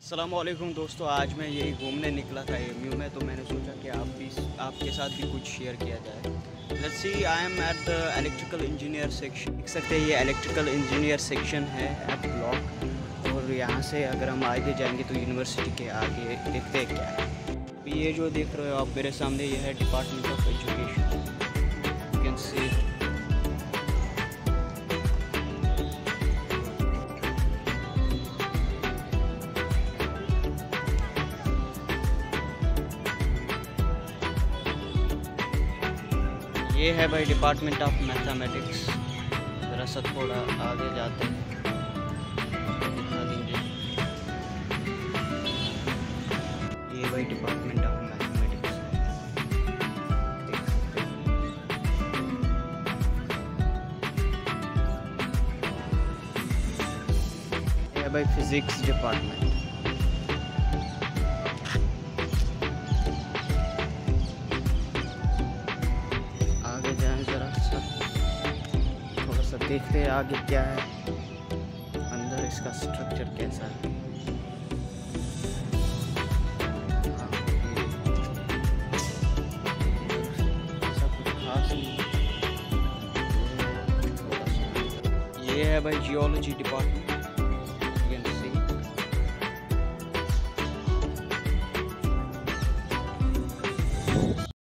असलम दोस्तों, आज मैं यही घूमने निकला था एम में तो मैंने सोचा कि आप भी, आपके साथ भी कुछ शेयर किया जाए। Let's see I am at the electrical engineer section देख सकते हैं, ये इलेक्ट्रिकल इंजीनियर सेक्शन है एट ब्लॉक और यहाँ से अगर हम आगे जाएँगे तो यूनिवर्सिटी के आगे देखते हैं क्या है। ये जो देख रहे हो आप, मेरे सामने ये है डिपार्टमेंट ऑफ़ एजुकेशन ये है भाई डिपार्टमेंट ऑफ़ मैथमेटिक्स ज़रा सा थोड़ा आगे जाते हैं। दिखा ये भाई डिपार्टमेंट ऑफ़ मैथमेटिक्स भाई फिज़िक्स डिपार्टमेंट थोड़ा सा देखते हैं आगे क्या है। अंदर इसका स्ट्रक्चर कैसा है। ये है भाई जियोलॉजी डिपार्टमेंट